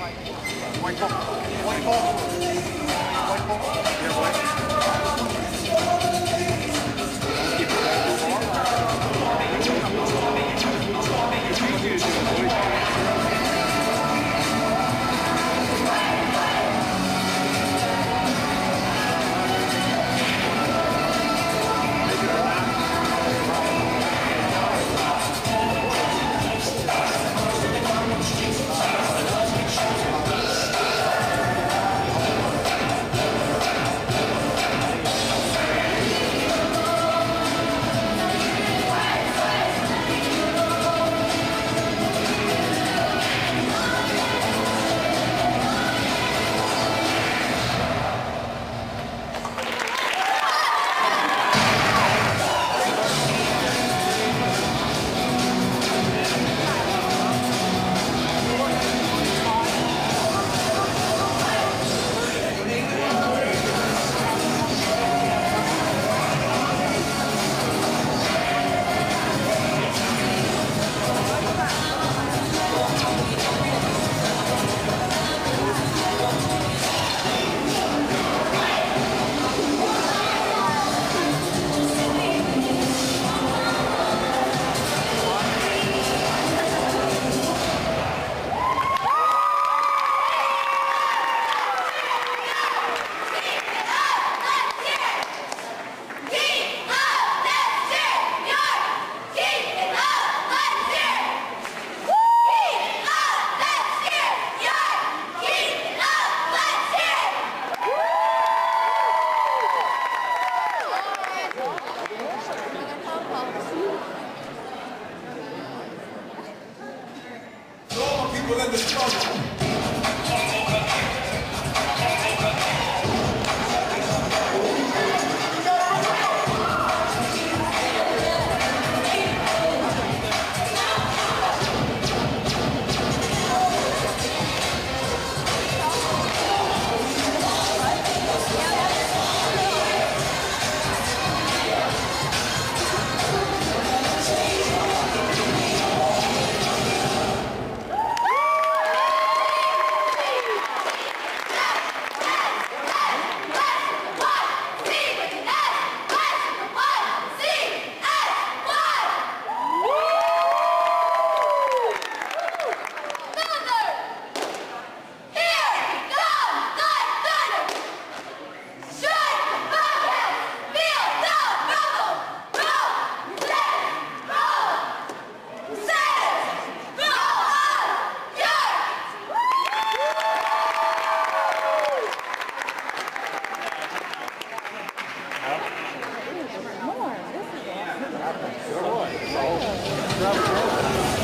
White ball. White ball. White ball. People in the struggle. Sure was. So,